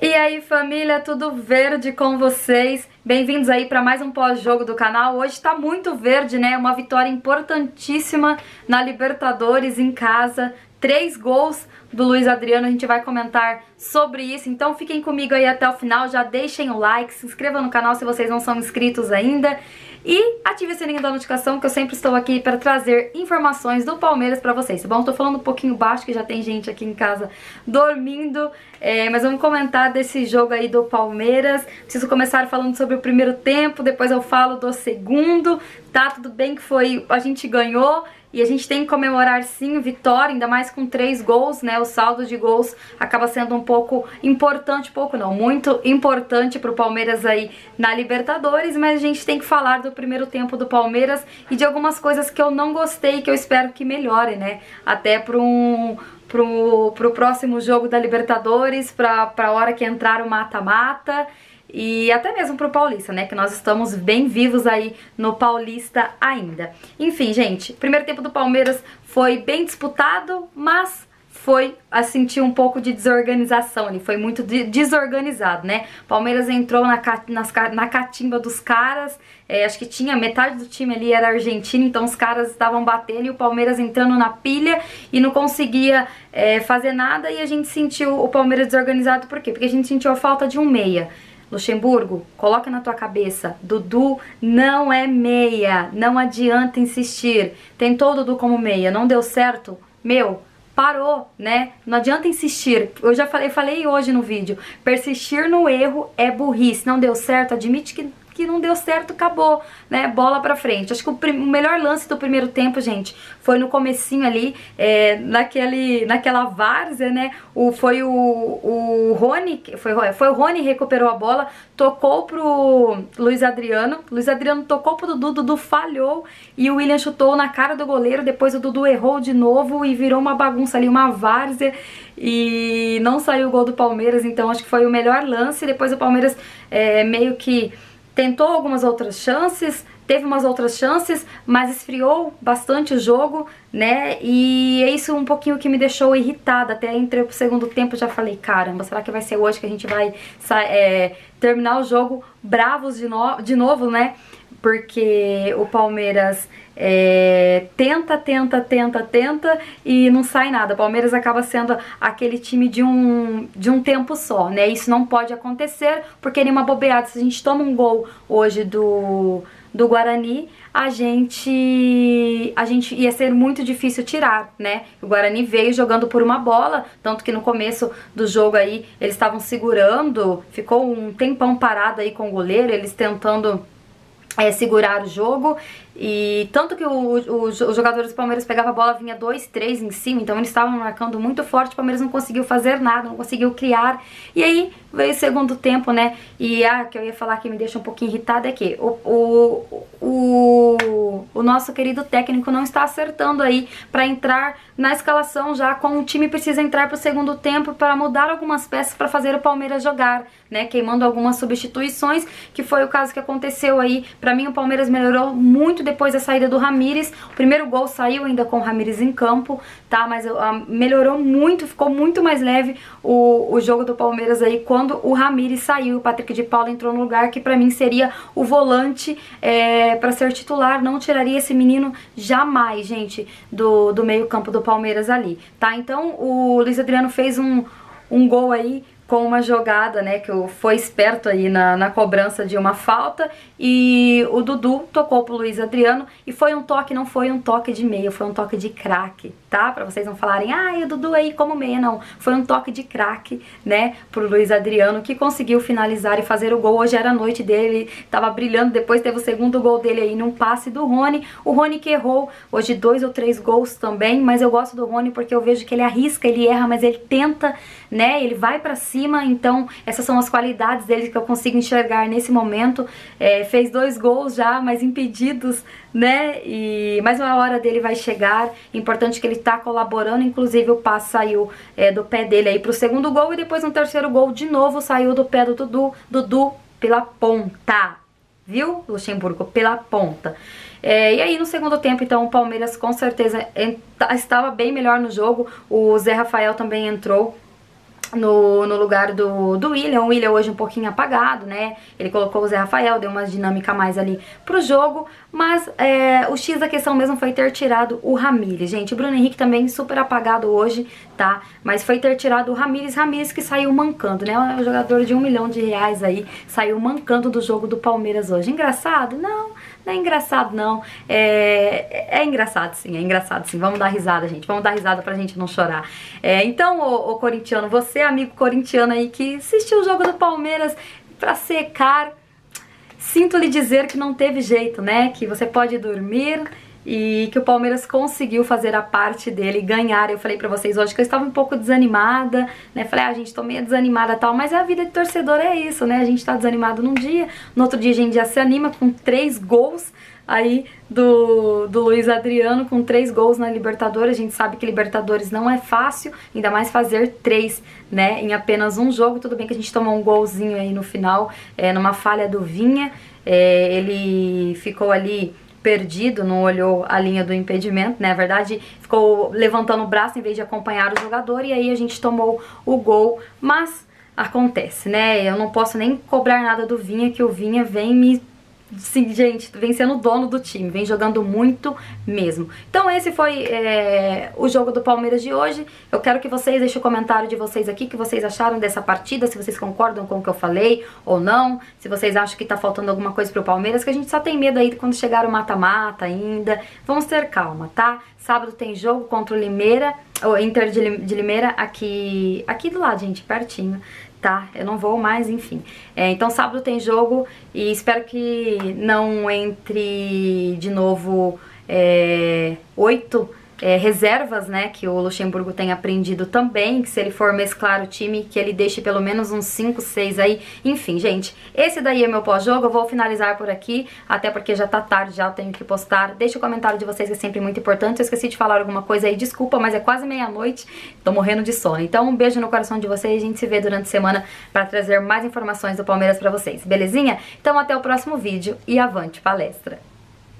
E aí família, tudo verde com vocês? Bem-vindos aí para mais um pós-jogo do canal. Hoje tá muito verde, né? Uma vitória importantíssima na Libertadores em casa. Três gols do Luiz Adriano, a gente vai comentar sobre isso. Então fiquem comigo aí até o final, já deixem o like, se inscrevam no canal se vocês não são inscritos ainda. E ative o sininho da notificação que eu sempre estou aqui para trazer informações do Palmeiras para vocês, tá bom? Estou falando um pouquinho baixo que já tem gente aqui em casa dormindo, é, mas vamos comentar desse jogo aí do Palmeiras. Preciso começar falando sobre o primeiro tempo, depois eu falo do segundo, tá? Tudo bem que foi, a gente ganhou, e a gente tem que comemorar sim vitória, ainda mais com três gols, né? O saldo de gols acaba sendo um pouco importante, pouco não, muito importante pro Palmeiras aí na Libertadores, mas a gente tem que falar do primeiro tempo do Palmeiras e de algumas coisas que eu não gostei, que eu espero que melhore, né? Até para um pro, pro próximo jogo da Libertadores, pra, pra hora que entrar o mata-mata e até mesmo pro Paulista, né? Que nós estamos bem vivos aí no Paulista ainda. Enfim, gente, primeiro tempo do Palmeiras foi bem disputado, mas foi a sentir um pouco de desorganização, ele foi muito de, desorganizado, né? Palmeiras entrou na, nas, na catimba dos caras, é, acho que tinha metade do time ali era argentino, então os caras estavam batendo e o Palmeiras entrando na pilha e não conseguia é, fazer nada e a gente sentiu o Palmeiras desorganizado, por quê? Porque a gente sentiu a falta de um meia. Luxemburgo, coloca na tua cabeça, Dudu não é meia, não adianta insistir. Tentou Dudu como meia, não deu certo? Meu, parou, né? Não adianta insistir. Eu já falei, falei hoje no vídeo, persistir no erro é burrice. Não deu certo, admite que que não deu certo, acabou, né? Bola pra frente. Acho que o, o melhor lance do primeiro tempo, gente, foi no comecinho ali, é, naquele, naquela várzea, né? O, foi o, o Rony, foi, foi o Rony recuperou a bola, tocou pro Luiz Adriano, Luiz Adriano tocou pro Dudu, Dudu falhou e o William chutou na cara do goleiro, depois o Dudu errou de novo e virou uma bagunça ali, uma várzea e não saiu o gol do Palmeiras, então acho que foi o melhor lance, depois o Palmeiras é, meio que tentou algumas outras chances, teve umas outras chances, mas esfriou bastante o jogo, né? E é isso um pouquinho que me deixou irritada. Até entrei pro segundo tempo já falei, caramba, será que vai ser hoje que a gente vai é, terminar o jogo bravos de, no de novo, né? Porque o Palmeiras é, tenta, tenta, tenta, tenta e não sai nada. O Palmeiras acaba sendo aquele time de um, de um tempo só, né? Isso não pode acontecer porque nenhuma bobeada. Se a gente toma um gol hoje do, do Guarani, a gente a gente ia ser muito difícil tirar, né? O Guarani veio jogando por uma bola, tanto que no começo do jogo aí eles estavam segurando, ficou um tempão parado aí com o goleiro, eles tentando é, segurar o jogo e tanto que o, o, os jogadores do Palmeiras pegavam a bola, vinha dois, três em cima, então eles estavam marcando muito forte, o Palmeiras não conseguiu fazer nada, não conseguiu criar. E aí veio o segundo tempo, né? E a ah, que eu ia falar que me deixa um pouquinho irritada é que o, o, o, o nosso querido técnico não está acertando aí para entrar na escalação já com o time precisa entrar para o segundo tempo para mudar algumas peças para fazer o Palmeiras jogar, né? Queimando algumas substituições, que foi o caso que aconteceu aí. Para mim o Palmeiras melhorou muito depois da saída do Ramires. O primeiro gol saiu ainda com o Ramires em campo, tá? Mas uh, melhorou muito, ficou muito mais leve o, o jogo do Palmeiras aí quando o Ramires saiu. O Patrick de Paula entrou no lugar que para mim seria o volante é, para ser titular. Não tiraria esse menino jamais, gente, do, do meio campo do Palmeiras ali, tá? Então o Luiz Adriano fez um, um gol aí com uma jogada, né, que foi esperto aí na, na cobrança de uma falta e o Dudu tocou pro Luiz Adriano e foi um toque, não foi um toque de meia, foi um toque de craque, tá? Pra vocês não falarem, ah, o Dudu aí como meia, não. Foi um toque de craque, né, pro Luiz Adriano que conseguiu finalizar e fazer o gol. Hoje era a noite dele, tava brilhando, depois teve o segundo gol dele aí num passe do Rony. O Rony que errou hoje dois ou três gols também, mas eu gosto do Rony porque eu vejo que ele arrisca, ele erra, mas ele tenta, né, ele vai pra cima cima, então essas são as qualidades dele que eu consigo enxergar nesse momento. É, fez dois gols já, mas impedidos, né? E mais uma hora dele vai chegar. Importante que ele tá colaborando, inclusive o passe saiu é, do pé dele aí pro segundo gol e depois no terceiro gol de novo saiu do pé do Dudu, Dudu pela ponta. Viu, Luxemburgo? Pela ponta. É, e aí no segundo tempo, então, o Palmeiras com certeza estava bem melhor no jogo. O Zé Rafael também entrou no, no lugar do, do William. O William hoje um pouquinho apagado, né? Ele colocou o Zé Rafael, deu uma dinâmica mais ali pro jogo. Mas é, o X da questão mesmo foi ter tirado o Ramires, gente. O Bruno Henrique também super apagado hoje, tá? Mas foi ter tirado o Ramires. Ramires que saiu mancando, né? O jogador de um milhão de reais aí saiu mancando do jogo do Palmeiras hoje. Engraçado? Não, não é engraçado não. É, é engraçado sim, é engraçado sim. Vamos dar risada, gente. Vamos dar risada pra gente não chorar. É, então, ô, ô corintiano, você amigo corintiano aí que assistiu o jogo do Palmeiras pra secar Sinto lhe dizer que não teve jeito, né? Que você pode dormir e que o Palmeiras conseguiu fazer a parte dele ganhar. Eu falei pra vocês hoje que eu estava um pouco desanimada, né? Falei, ah, gente, tô meio desanimada tal, mas a vida de torcedor é isso, né? A gente tá desanimado num dia, no outro dia a gente já se anima com três gols aí do, do Luiz Adriano com três gols na Libertadores. A gente sabe que Libertadores não é fácil, ainda mais fazer três, né, em apenas um jogo. Tudo bem que a gente tomou um golzinho aí no final, é, numa falha do Vinha. É, ele ficou ali perdido, não olhou a linha do impedimento, né? Na verdade, ficou levantando o braço em vez de acompanhar o jogador e aí a gente tomou o gol, mas acontece, né? Eu não posso nem cobrar nada do Vinha, que o Vinha vem me Sim, gente, vem sendo o dono do time, vem jogando muito mesmo. Então esse foi é, o jogo do Palmeiras de hoje. Eu quero que vocês deixem o comentário de vocês aqui, que vocês acharam dessa partida, se vocês concordam com o que eu falei ou não, se vocês acham que tá faltando alguma coisa pro Palmeiras, que a gente só tem medo aí quando chegar o mata-mata ainda. Vamos ter calma, tá? Sábado tem jogo contra o Limeira, o Inter de Limeira aqui, aqui do lado, gente, pertinho tá? Eu não vou mais, enfim. É, então sábado tem jogo e espero que não entre de novo é, é, reservas, né, que o Luxemburgo tem aprendido também, que se ele for mesclar o time, que ele deixe pelo menos uns 5, 6 aí, enfim, gente, esse daí é meu pós-jogo, eu vou finalizar por aqui, até porque já tá tarde, já tenho que postar, deixa o comentário de vocês que é sempre muito importante, eu esqueci de falar alguma coisa aí, desculpa, mas é quase meia-noite, tô morrendo de sono, então um beijo no coração de vocês, a gente se vê durante a semana para trazer mais informações do Palmeiras pra vocês, belezinha? Então até o próximo vídeo e avante palestra!